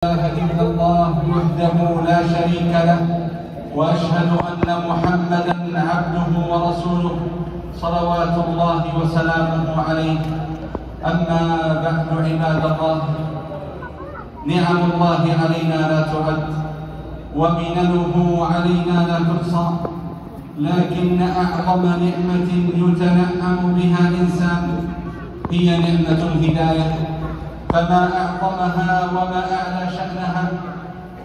إله إلا الله وحده لا شريك له وأشهد أن محمدا عبده ورسوله صلوات الله وسلامه عليه. أما بعد عباد الله نعم الله علينا لا تعد ومننه علينا لا تحصى لكن أعظم نعمة يتنعم بها الإنسان هي نعمة الهداية. فما أعظمها وما أعلى شأنها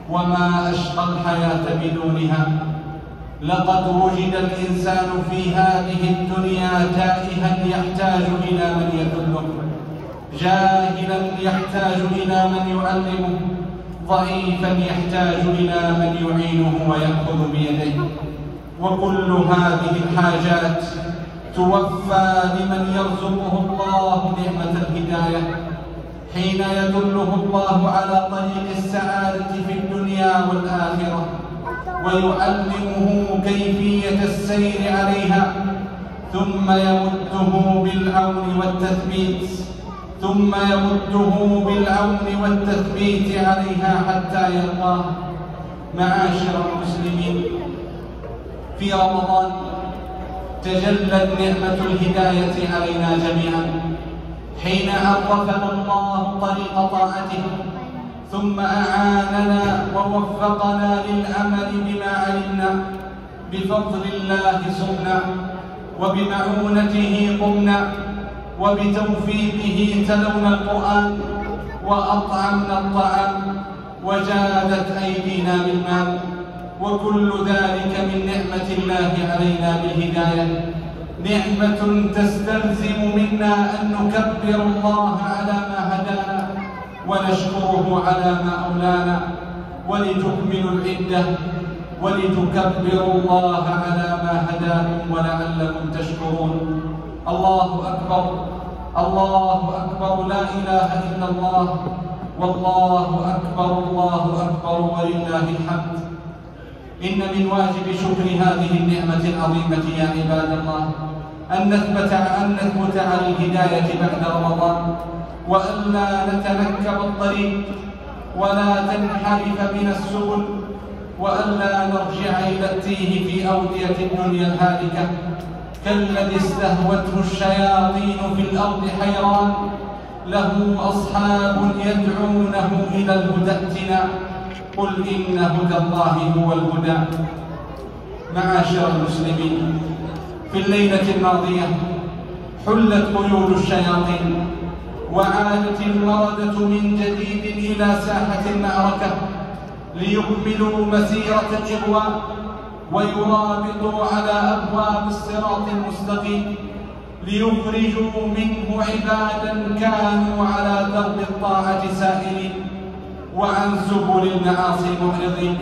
وما أشقى الحياة بدونها. لقد وجد الإنسان في هذه الدنيا تائها يحتاج إلى من يدله جاهلا يحتاج إلى من يعلمه ضعيفا يحتاج إلى من يعينه ويأخذ بيديه. وكل هذه الحاجات توفى لمن يرزقه الله نعمة الهداية. حين يدله الله على طريق السعادة في الدنيا والآخرة ويعلمه كيفية السير عليها ثم يمده بالعون والتثبيت ثم يمده بالعون والتثبيت عليها حتى يرضاه معاشر المسلمين. في رمضان تجلت نعمة الهداية علينا جميعا. حين عرفنا الله طريق طاعته ثم أعاننا ووفقنا للعمل بما علمنا بفضل الله صرنا وبمعونته قمنا وبتوفيقه تلونا القرآن وأطعمنا الطعام وجادت أيدينا بالمال وكل ذلك من نعمة الله علينا بالهداية. نعمة تستلزم منا أن نكبر الله على ما هدانا ونشكره على ما أولانا ولتكملوا العدة ولتكبروا الله على ما هداكم ولعلكم تشكرون. الله أكبر. الله أكبر. لا إله إلا الله. والله أكبر. الله أكبر. ولله الحمد. إن من واجب شكر هذه النعمة العظيمة يا عباد الله. أن نثبت أن نثبت على الهداية بعد رمضان وألا نتنكب الطريق ولا تنحرف من السبل وألا نرجع إلى التيه في أودية الدنيا الهالكة. كالذي استهوته الشياطين في الأرض حيران له أصحاب يدعونه إلى الهدى ائتنا قل إن هدى الله هو الهدى. معاشر المسلمين في الليلة الماضية حلت قيود الشياطين وعادت المردة من جديد إلى ساحة المعركة ليكملوا مسيرة الإغواء ويرابطوا على أبواب الصراط المستقيم ليخرجوا منه عبادا كانوا على درب الطاعة سائلين وعن سبل المعاصي معرضين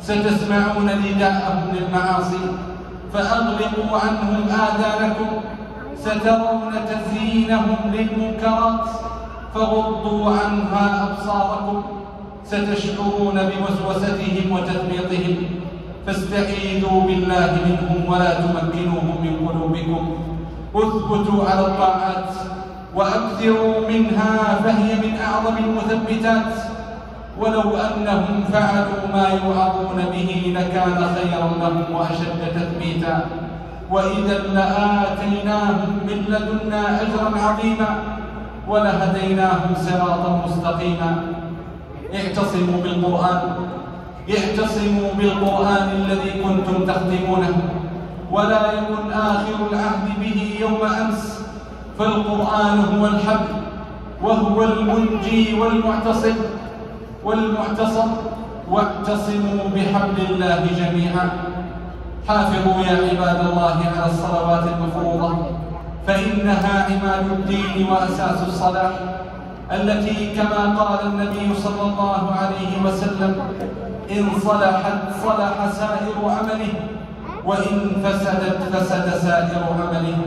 ستسمعون نداءهم للمعاصي فأغلقوا عنهم آذانكم سترون تزيينهم للمنكرات فغضوا عنها أبصاركم ستشعرون بوسوستهم وتثبيطهم. فاستعيذوا بالله منهم ولا تمكنوهم من قلوبكم. اثبتوا على الطاعات وأكثروا منها فهي من أعظم المثبتات. ولو أنهم فعلوا ما يوعظون به لكان خيرا لهم وأشد تثبيتا. وإذا لآتيناهم من لدنا أجرا عظيما ولهديناهم صراطا مستقيما. اعتصموا بالقرآن. اعتصموا بالقرآن الذي كنتم تختمونه. ولا يكن آخر العهد به يوم أمس. فالقرآن هو الحق وهو المنجي والمعتصم. والمعتصم واعتصموا بحبل الله جميعا. حافظوا يا عباد الله على الصلوات المفروضة فإنها عماد الدين وأساس الصلاح التي كما قال النبي صلى الله عليه وسلم إن صلحت صلح سائر عمله وإن فسدت فسد سائر عمله.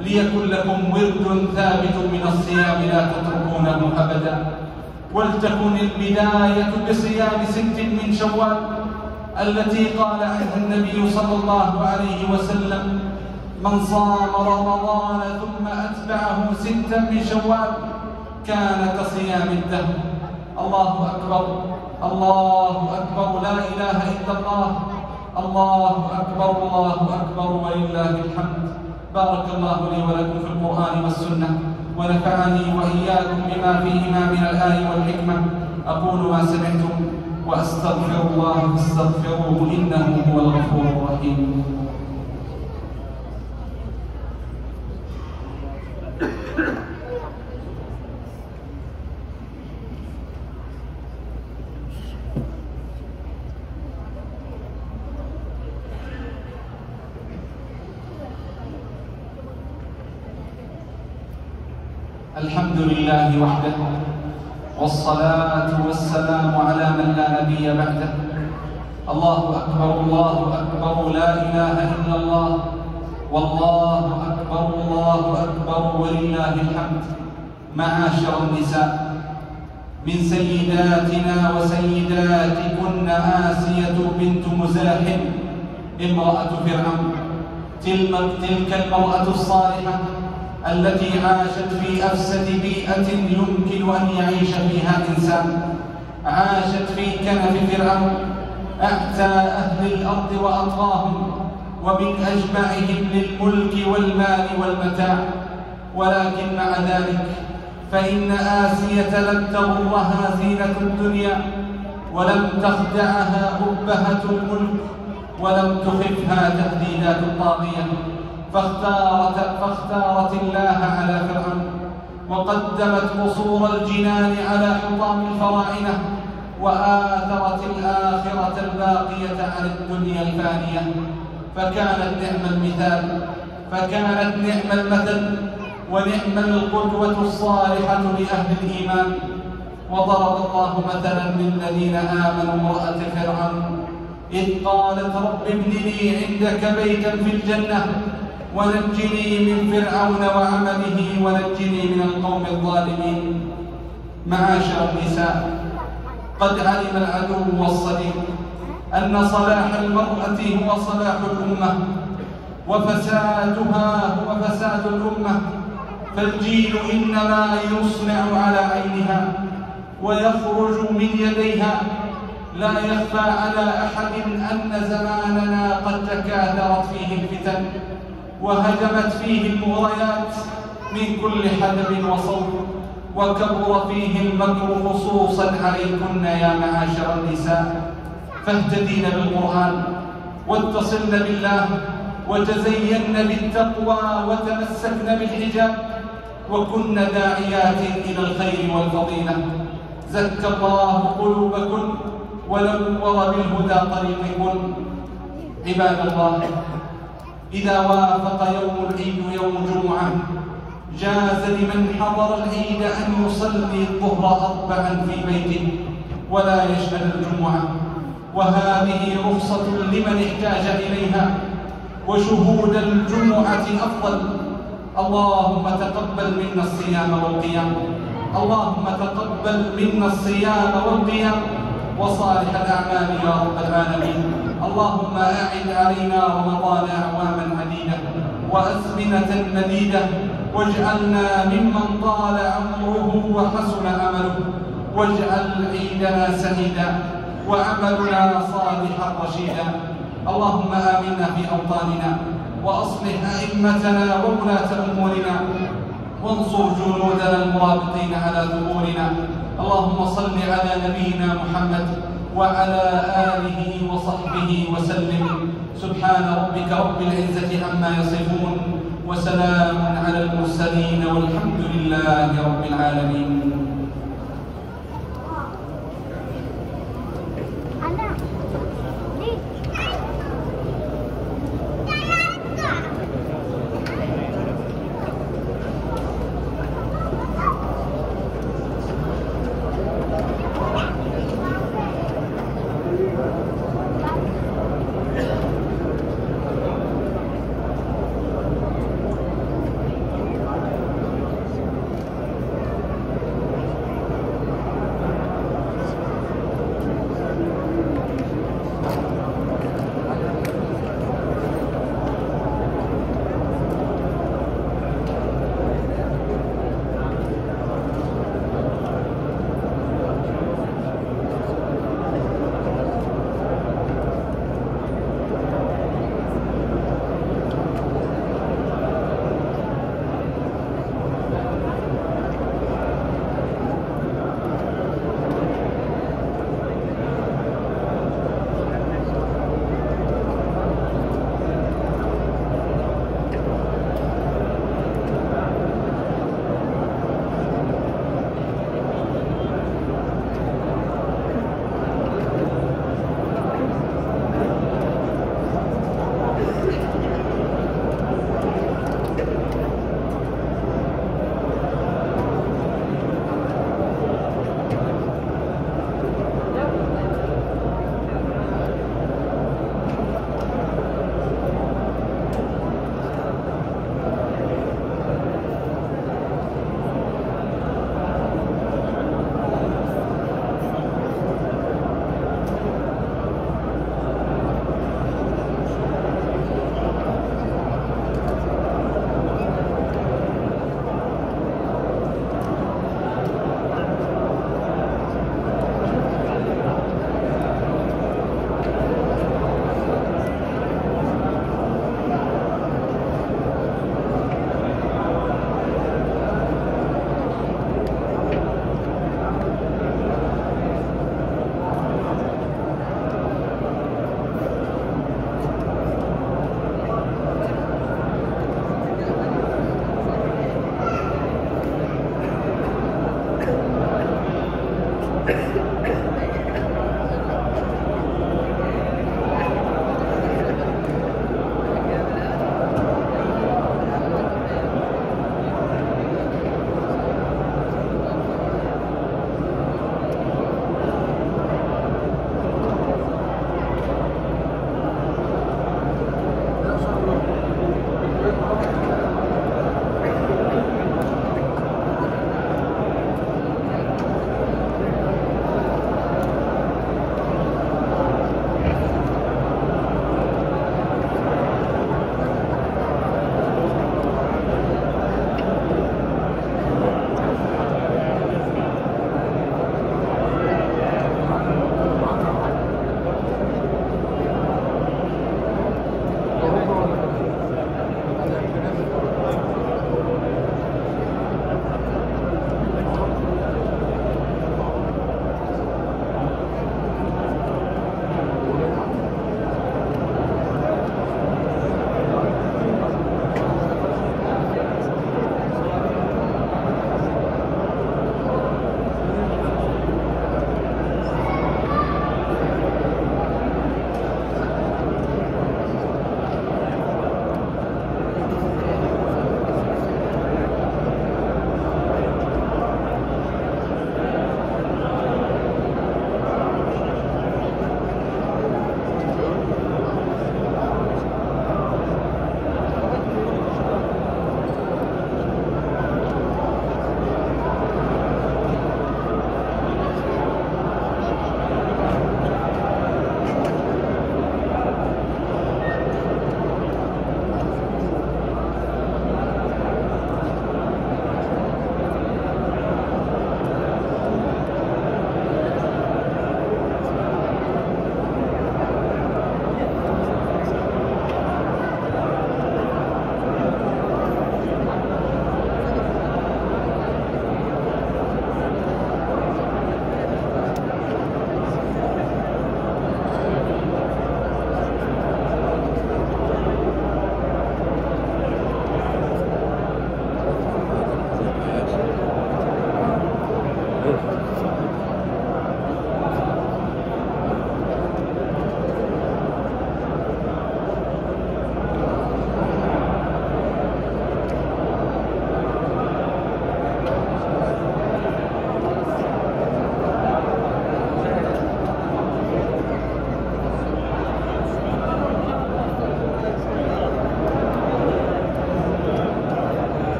ليكن لكم ورد ثابت من الصيام لا تتركونه أبدا. ولتكن البداية بصيام ست من شوال التي قال عنها النبي صلى الله عليه وسلم من صام رمضان ثم أتبعه ستا من شوال كان كصيام الدهر. الله أكبر الله أكبر لا إله إلا الله الله أكبر الله أكبر ولله الحمد. بارك الله لي ولكم في القرآن والسنة. ونفعني وإياكم بما فيهما من الآي والحكمة. أقول ما سمعتم وأستغفر الله فاستغفروه إنه هو الغفور الرحيم الحمد لله وحده والصلاة والسلام على من لا نبي بعده. الله أكبر الله أكبر لا إله إلا الله. والله أكبر الله أكبر ولله الحمد. معاشر النساء من سيداتنا وسيداتكن آسية بنت مزاحم امرأة فرعون. تلك المرأة الصالحة التي عاشت في أفسد بيئة يمكن أن يعيش فيها إنسان. عاشت في كنف فرعون. أعتى أهل الأرض وأطغاهم ومن أجمعهم للملك والمال والمتاع. ولكن مع ذلك فإن آسية لم تغرها زينة الدنيا ولم تخدعها أبهة الملك ولم تخفها تهديدات الطاغية فاختارت, فاختارت الله على فرعون وقدمت قصور الجنان على حطام الفراعنة وآثرت الآخرة الباقية على الدنيا الفانية. فكانت نعم المثال فكانت نعم المثل ونعم القدوة الصالحة لأهل الإيمان. وضرب الله مثلا للذين آمنوا امرأة فرعون إذ قالت رب ابن لي عندك بيتا في الجنة ونجني من فرعون وعمله ونجني من القوم الظالمين. معاشر النساء قد علم العدو والصديق أن صلاح المرأة هو صلاح الأمة وفسادها هو فساد الأمة. فالجيل إنما يصنع على عينها ويخرج من يديها. لا يخفى على أحد أن زماننا قد تكاثرت فيه الفتن. وهجمت فيه المغريات من كل حدب وصوت وكبر فيه المكر خصوصا عليكن يا معاشر النساء. فاهتدين بالقرآن واتصلن بالله وتزين بالتقوى وتمسكن بالحجاب وكن داعيات إلى الخير والفضيلة. زكى الله قلوبكن ونور بالهدى طريقكن عباد الله إذا وافق يوم العيد يوم جمعة جاز لمن حضر العيد أن يصلي الظهر أربعا في بيته ولا يشهد الجمعة. وهذه رخصة لمن احتاج إليها وشهود الجمعة أفضل. اللهم تقبل منا الصيام والقيام. اللهم تقبل منا الصيام والقيام. وصالح الأعمال يا رب العالمين. اللهم أعد علينا رمضان أعواما عديدة وأزمنة مديدة واجعلنا ممن طال عمره وحسن عمله واجعل عيدنا سعيدا وعملنا صالحا رشيدا اللهم آمنا في أوطاننا وأصلح أئمتنا وولاة أمورنا وانصر جنودنا المرابطين على ثغورنا اللهم صل على نبينا محمد وعلى آله وصحبه وسلم. سبحان ربك رب العزة عما يصفون وسلام على المرسلين والحمد لله رب العالمين.